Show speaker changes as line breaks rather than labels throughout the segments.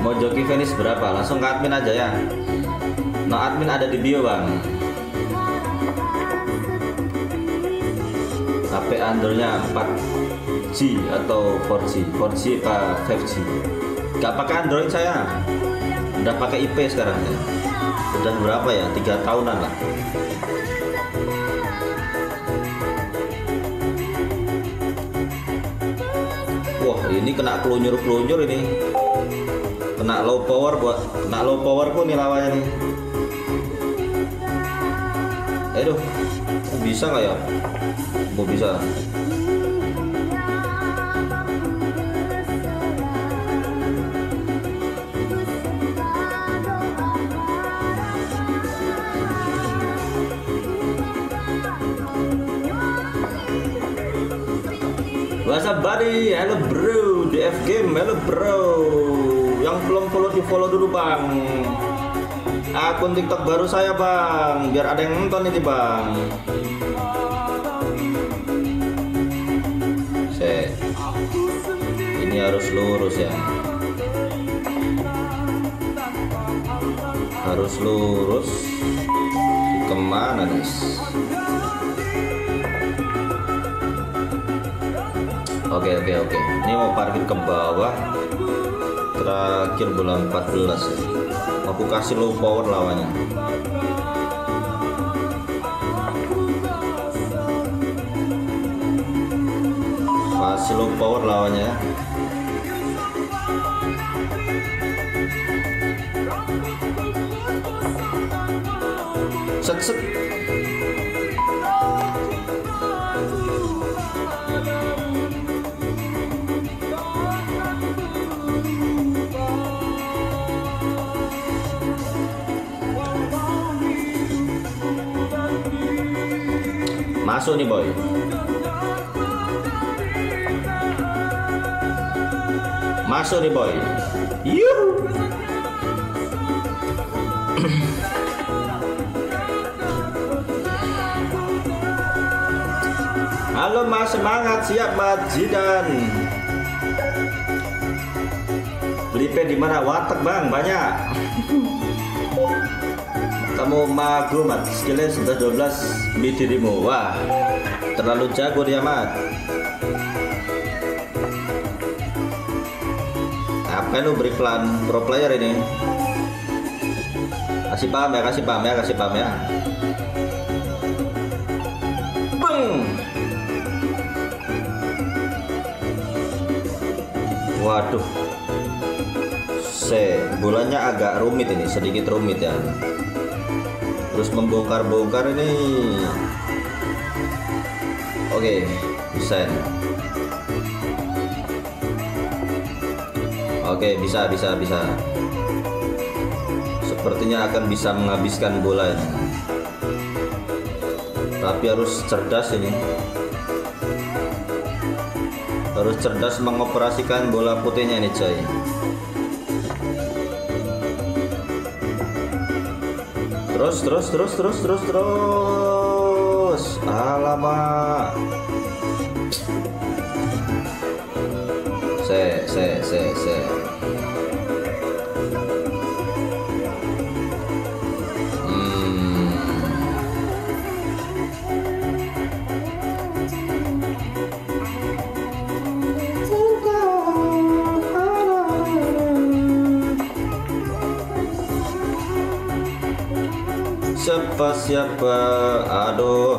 mau joki finish berapa? Langsung ke admin aja ya. No admin ada di bio bang. HP Androidnya 4G atau 4G 4G apa 5G gak pakai Android saya. Udah pakai IP sekarang ya. Udah berapa ya? Tiga tahunan lah wah ini kena kelunyur-kelunyur ini. Kena low power buat kena low power pun nih lawannya nih. Aduh bisa nggak ya? Mau bisa What's up buddy? Hello bro, DF Game, hello bro. Yang belum follow di follow dulu bang. Akun TikTok baru saya bang. Biar ada yang nonton ini bang. Set Ini harus lurus ya. Harus lurus. Ke mana guys? Oke oke oke. Ini mau parkir ke bawah. Terakhir bulan 14 ya. Aku kasih low power lawannya. Kasih low power lawannya. ya. Set set. Masuk nih boy. Masuk nih boy. Yuhu. Halo Mas semangat siap Mas. Beli pen di mana? Warteg Bang, banyak. Kamu magu mat, skillnya sudah 12 beli dirimu. Wah, terlalu jago dia mat. Apa lu beri plan pro player ini? Kasih paham ya, kasih paham ya, kasih paham ya. Beng. Waduh. Se, bulannya agak rumit ini, sedikit rumit ya. Terus membongkar-bongkar ini. Oke, bisa. ini. Oke, bisa, bisa, bisa. Sepertinya akan bisa menghabiskan bola ini. Tapi harus cerdas ini. Harus cerdas mengoperasikan bola putihnya ini, coy. Terus, terus, terus, terus, terus, terus. Alamak. Se, se, se, se. Siapa? Siapa aduh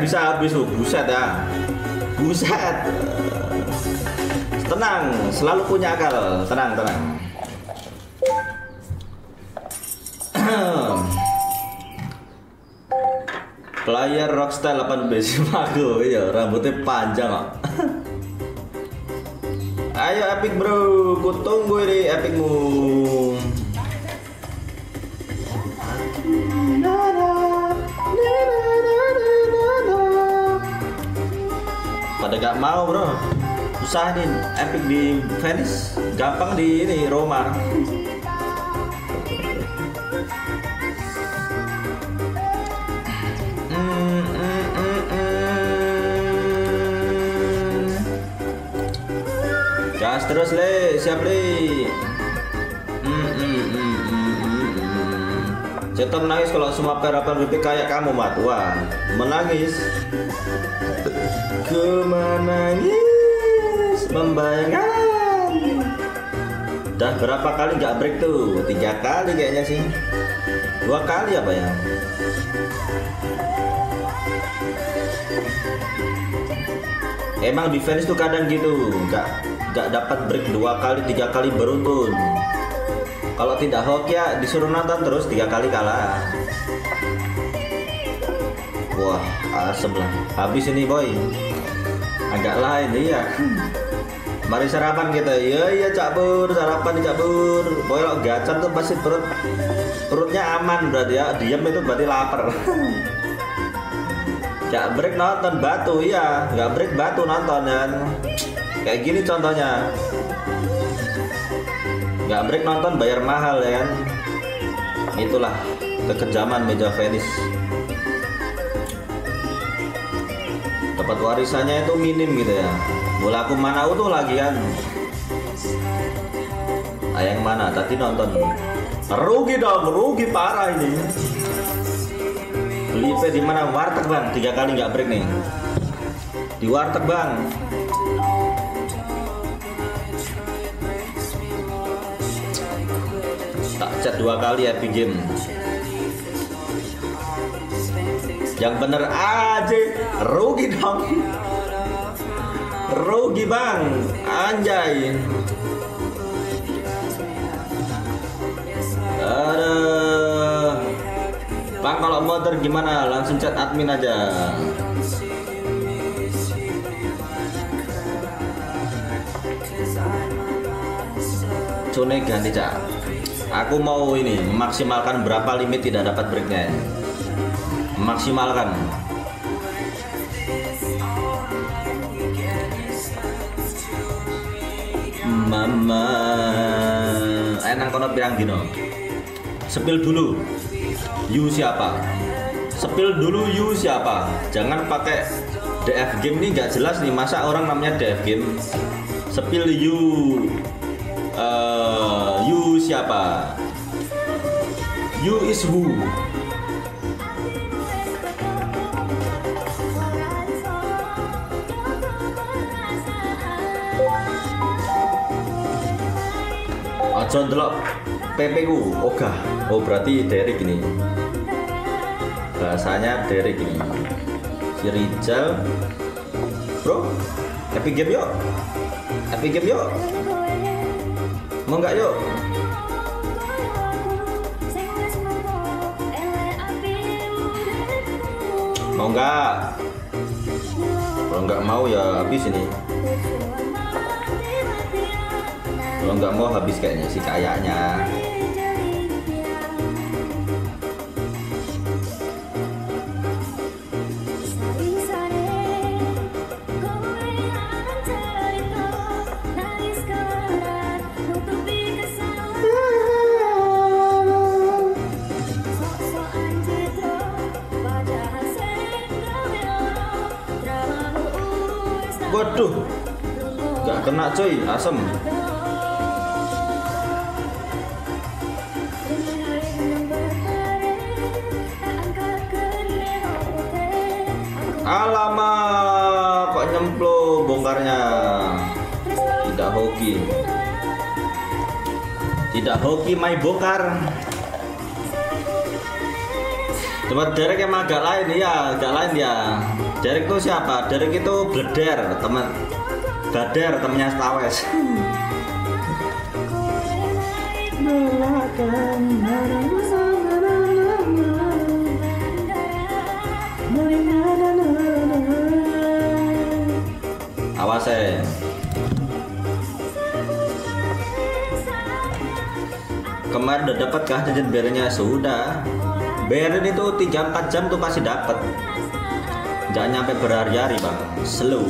bisa habis tuh buset ya buset. Tenang selalu punya akal. Tenang tenang. Player rockstar 8 base aku iya rambutnya panjang kok ayo epic bro. Ku tunggu ini epicmu pada gak mau bro. Susah nih epic di Venice. Gampang di ini Roma. Gas terus le, siap le. Cetom nangis kalau semua perapan BP kayak kamu mat Wah, menangis Ku menangis Membayangkan Dah berapa kali nggak break tuh? Tiga kali kayaknya sih Dua kali apa ya? Emang defense tuh kadang gitu, nggak nggak dapat break dua kali tiga kali beruntun. Kalau tidak hoki ya disuruh nonton terus tiga kali kalah. Wah asem lah. Habis ini boy. Agak lain iya. Mari sarapan kita. Iya iya Cak Bur, sarapan Cak Bur. Boy kalau gacan tuh pasti perut perutnya aman berarti ya. Diam itu berarti lapar. Gak break nonton batu iya Gak break batu nonton kan Kayak gini contohnya Gak break nonton bayar mahal ya kan Itulah kekejaman meja Venice Dapat warisannya itu minim gitu ya. Bola aku mana tuh lagi kan. Ah yang mana? Tadi nonton. Rugi dong, rugi parah ini. Beli di mana? Warteg bang. Tiga kali nggak break nih. Di warteg bang. Tak cat dua kali Epic Game yang bener aja rugi dong rugi bang anjay Aduh. Bang kalau motor gimana? Langsung chat admin aja. Cune ganti cak. Aku mau ini memaksimalkan berapa limit tidak dapat breaknya. Memaksimalkan. Mama, enak kono pirang dino. Sepil dulu. You siapa? Sepil dulu you siapa? Jangan pakai DF game ini nggak jelas nih masa orang namanya DF game. Sepil you uh, you siapa? You is who? Ojo ndelok PP ku ogah. Oh berarti Derek ini. Bahasanya Derek ini. Si Rizal. Bro, Epic Game yuk. Epic Game yuk. Mau nggak yuk? Mau nggak? Kalau nggak mau ya habis ini. Kalau nggak mau habis kayaknya sih kayaknya. Waduh, nggak kena coy, asem. Alamak, kok nyemplung bongkarnya. Tidak hoki. Tidak hoki my bongkar. Cuma Derek yang agak lain ya, agak lain ya. Derek itu siapa? Derek itu Bleder, teman Gader, temennya Stawes. Kemarin udah dapat kah jajan berenya? Sudah. Beren itu 3-4 jam tuh pasti dapat. Jangan nyampe berhari-hari bang. Slow.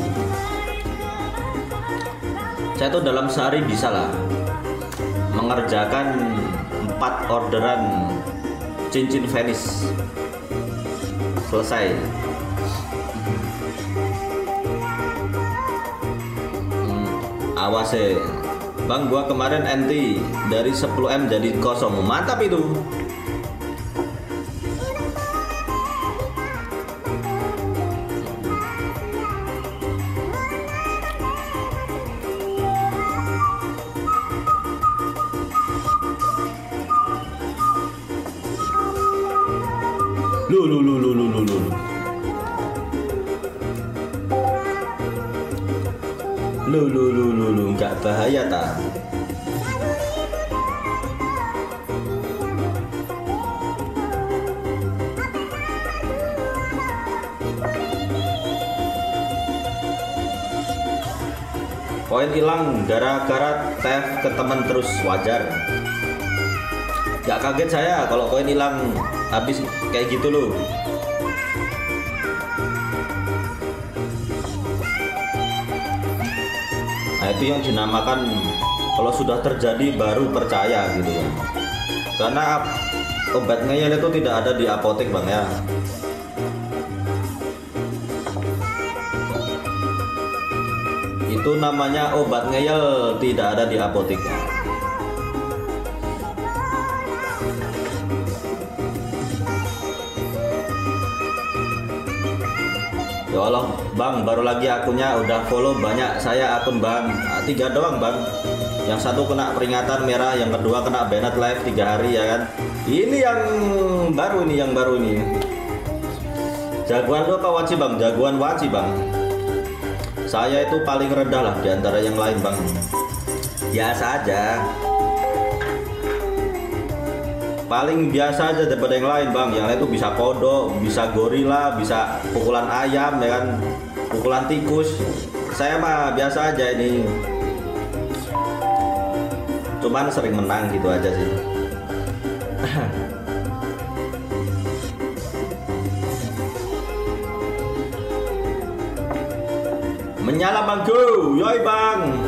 Saya tuh dalam sehari bisa lah mengerjakan empat orderan cincin Venice selesai awas ya bang gua kemarin NT dari 10M jadi kosong. Mantap itu. Lu lu lu lu lu lu lu. Lu lu lu nggak bahaya ta? Poin hilang gara-gara theft ke teman terus wajar. Gak kaget saya kalau koin hilang habis kayak gitu loh. Nah itu yang dinamakan kalau sudah terjadi baru percaya gitu ya. Karena obat ngeyel itu tidak ada di apotek bang ya. Itu namanya obat ngeyel tidak ada di apotek. Ya Allah, Bang, baru lagi akunnya udah follow banyak. Saya akun Bang, ah, tiga doang Bang. Yang satu kena peringatan merah, yang kedua kena banned live tiga hari ya kan. Ini yang baru ini, yang baru ini. Jagoan lu apa wajib Bang? Jagoan wajib Bang. Saya itu paling rendah lah di antara yang lain Bang. Biasa aja paling biasa aja daripada yang lain bang. Yang lain tuh bisa kodok bisa gorila bisa pukulan ayam ya kan? Pukulan tikus. Saya mah biasa aja ini. Cuman sering menang gitu aja sih. Menyala bang. Go! Yoi bang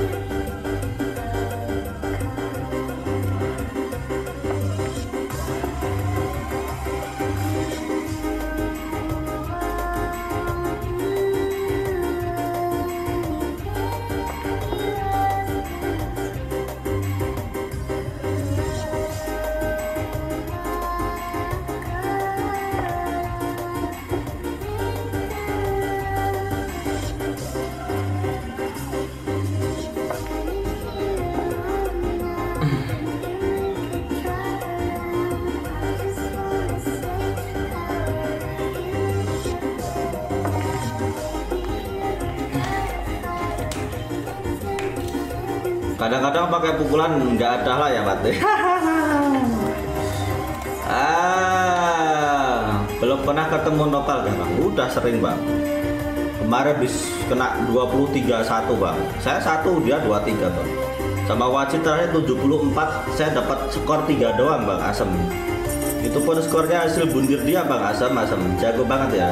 kadang-kadang pakai pukulan nggak ada lah ya Pak ah belum pernah ketemu nopal kan bang. Udah sering bang. Kemarin bis kena 23 satu bang. Saya satu dia 23 bang. Sama wajib terakhir 74 saya dapat skor 3 doang bang asem. Itu pun skornya hasil bundir dia bang asem asem. Jago banget ya